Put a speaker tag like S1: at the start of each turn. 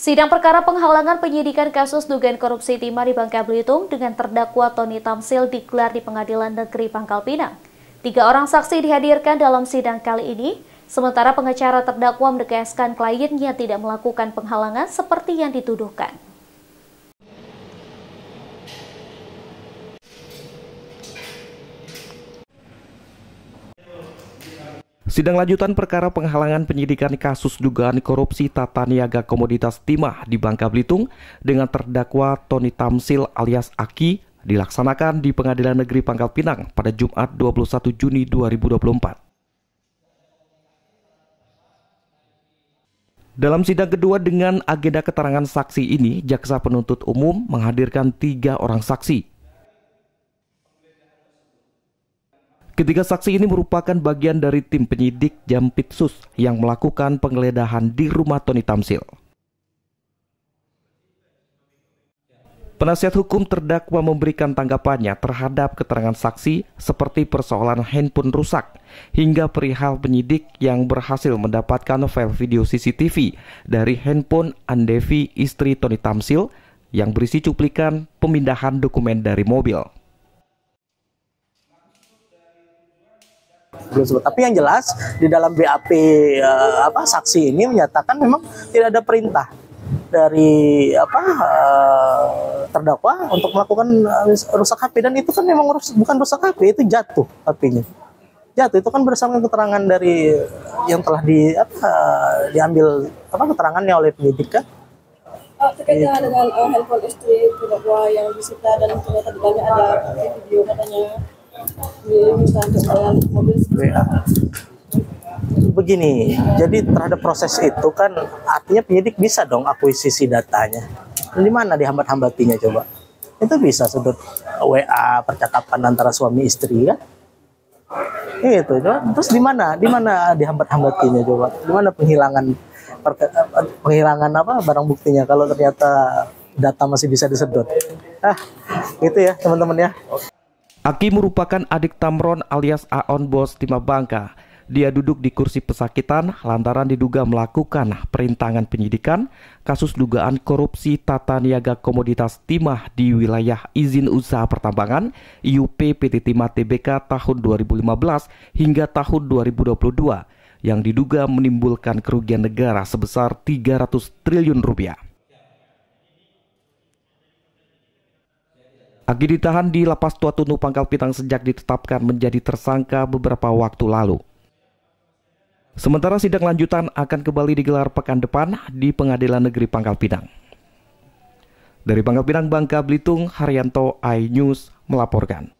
S1: Sidang perkara penghalangan penyidikan kasus dugaan korupsi timah di Bangka Belitung dengan terdakwa Tony Tamsil digelar di Pengadilan Negeri Pangkal Pinang. Tiga orang saksi dihadirkan dalam sidang kali ini, sementara pengacara terdakwa menegaskan kliennya tidak melakukan penghalangan seperti yang dituduhkan.
S2: Sidang lanjutan perkara penghalangan penyidikan kasus dugaan korupsi tata niaga komoditas timah di Bangka Belitung dengan terdakwa Tony Tamsil alias Aki dilaksanakan di Pengadilan Negeri Pangkal Pinang pada Jumat 21 Juni 2024. Dalam sidang kedua dengan agenda keterangan saksi ini, jaksa penuntut umum menghadirkan tiga orang saksi, Ketiga saksi ini merupakan bagian dari tim penyidik Jampitsus yang melakukan penggeledahan di rumah Tony Tamsil. Penasihat hukum terdakwa memberikan tanggapannya terhadap keterangan saksi seperti persoalan handphone rusak hingga perihal penyidik yang berhasil mendapatkan file video CCTV dari handphone Andevi istri Tony Tamsil yang berisi cuplikan pemindahan dokumen dari mobil.
S3: Belum sebut. Tapi yang jelas di dalam BAP uh, eh, apa saksi ini menyatakan memang tidak ada perintah dari apa uh, terdakwa untuk melakukan uh, rusak HP dan itu kan memang rus, bukan rusak HP itu jatuh HP-nya. Jatuh itu kan berdasarkan keterangan dari yang telah di apa diambil apa keterangannya oleh penyidik kan.
S4: Uh, terkait gitu. dengan uh, handphone istri terdakwa yang disita dan ternyata di dalamnya ada video katanya
S3: Begini, jadi terhadap proses itu kan artinya penyidik bisa dong akuisisi datanya. Di mana dihambat-hambatinya coba? Itu bisa sudut WA percakapan antara suami istri kan? Itu, coba. terus di mana? Di mana dihambat-hambatinya coba? Di mana penghilangan penghilangan apa barang buktinya kalau ternyata data masih bisa disedot? Ah, itu ya teman-teman ya.
S2: Aki merupakan adik Tamron alias Aon Bos Timah Bangka. Dia duduk di kursi pesakitan lantaran diduga melakukan perintangan penyidikan kasus dugaan korupsi tata niaga komoditas timah di wilayah izin usaha pertambangan IUP PT Timah TBK tahun 2015 hingga tahun 2022 yang diduga menimbulkan kerugian negara sebesar 300 triliun rupiah. Agi ditahan di Lapas Tua Tunu Pangkal Pinang sejak ditetapkan menjadi tersangka beberapa waktu lalu. Sementara sidang lanjutan akan kembali digelar pekan depan di Pengadilan Negeri Pangkal Pinang. Dari Pangkal Pinang, Bangka Belitung, Haryanto iNews melaporkan.